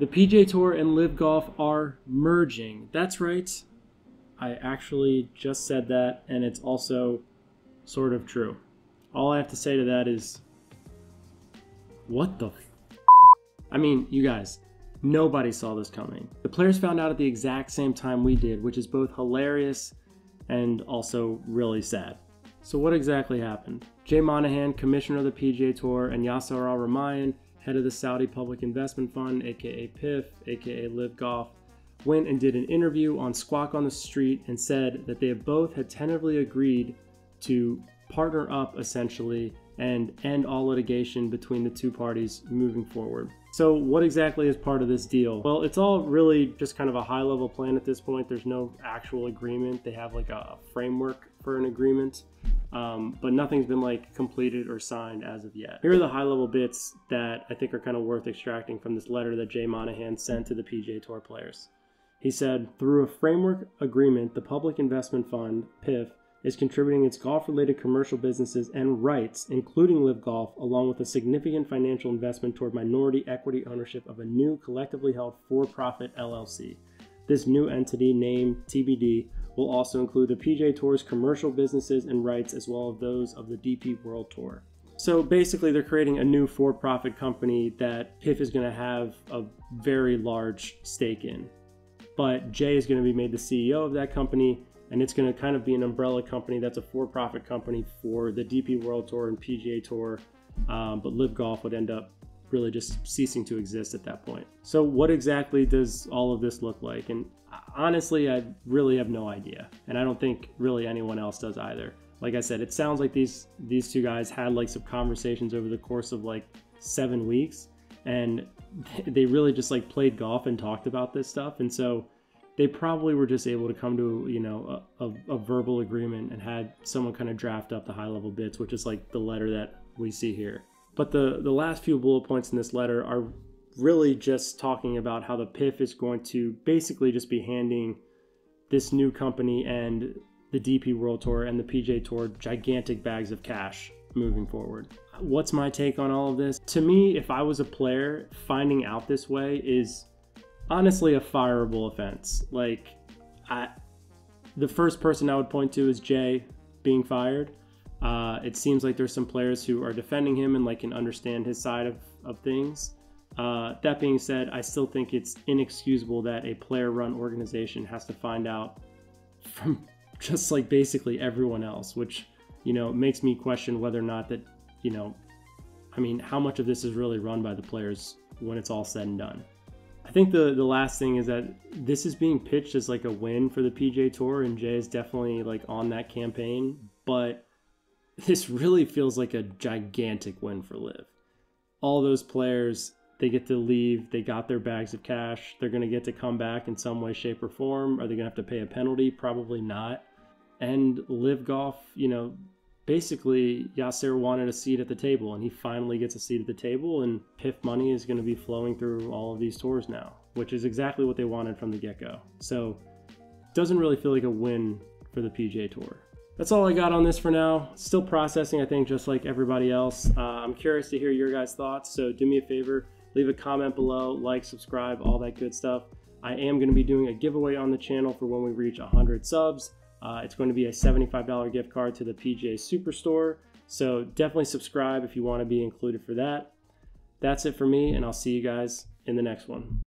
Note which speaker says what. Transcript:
Speaker 1: The PGA Tour and LIV Golf are merging. That's right. I actually just said that, and it's also sort of true. All I have to say to that is, what the? I mean, you guys, nobody saw this coming. The players found out at the exact same time we did, which is both hilarious and also really sad. So, what exactly happened? Jay Monahan, commissioner of the PGA Tour, and Yasir Al-Rumayyan, head of the Saudi Public Investment Fund, aka PIF, aka LIV Golf, went and did an interview on Squawk on the Street and said that they both had tentatively agreed to partner up essentially and end all litigation between the two parties moving forward. So, what exactly is part of this deal? Well, it's all really just kind of a high level plan at this point. There's no actual agreement. They have like a framework for an agreement, um, but nothing's been like completed or signed as of yet. Here are the high level bits that I think are kind of worth extracting from this letter that Jay Monahan sent to the PGA Tour players. He said, through a framework agreement, the Public Investment Fund, PIF, is contributing its golf related commercial businesses and rights, including LIV Golf, along with a significant financial investment toward minority equity ownership of a new collectively held for profit LLC. This new entity, named TBD, will also include the PGA Tour's commercial businesses and rights as well as those of the DP World Tour. So basically, they're creating a new for profit company that PIF is going to have a very large stake in. But Jay is going to be made the CEO of that company and it's going to kind of be an umbrella company that's a for-profit company for the DP World Tour and PGA Tour. Um, but LIV Golf would end up really just ceasing to exist at that point. So, what exactly does all of this look like? And honestly, I really have no idea, and I don't think really anyone else does either. Like I said, it sounds like these these two guys had like some conversations over the course of like seven weeks, and they really just like played golf and talked about this stuff, and so they probably were just able to come to you know a, a, a, verbal agreement and had someone kind of draft up the high level bits which is like the letter that we see here but the the last few bullet points in this letter are really just talking about how the pif is going to basically just be handing this new company and the dp world tour and the pga tour gigantic bags of cash moving forward what's my take on all of this to me if i was a player finding out this way is honestly a fireable offense. Like, I, the first person I would point to is Jay being fired. Uh, it seems like there's some players who are defending him and like can understand his side of, of things. Uh, that being said, I still think it's inexcusable that a player-run organization has to find out from just like basically everyone else, which you know makes me question whether or not that you know, I mean, how much of this is really run by the players when it's all said and done. I think the the last thing is that this is being pitched as like a win for the PGA Tour, and Jay is definitely like on that campaign. But this really feels like a gigantic win for LIV. All those players, they get to leave. They got their bags of cash. They're going to get to come back in some way, shape, or form. Are they going to have to pay a penalty? Probably not. And LIV Golf, you know, basically Yasir wanted a seat at the table and he finally gets a seat at the table and PIF money is going to be flowing through all of these tours now, which is exactly what they wanted from the get-go. So doesn't really feel like a win for the PGA Tour. That's all I got on this for now. Still processing, I think, just like everybody else. Uh, I'm curious to hear your guys' thoughts, so do me a favor, leave a comment below, like, subscribe, all that good stuff. I am going to be doing a giveaway on the channel for when we reach 100 subs. Uh, it's going to be a $75 gift card to the PGA Superstore. So definitely subscribe if you want to be included for that. That's it for me, and I'll see you guys in the next one.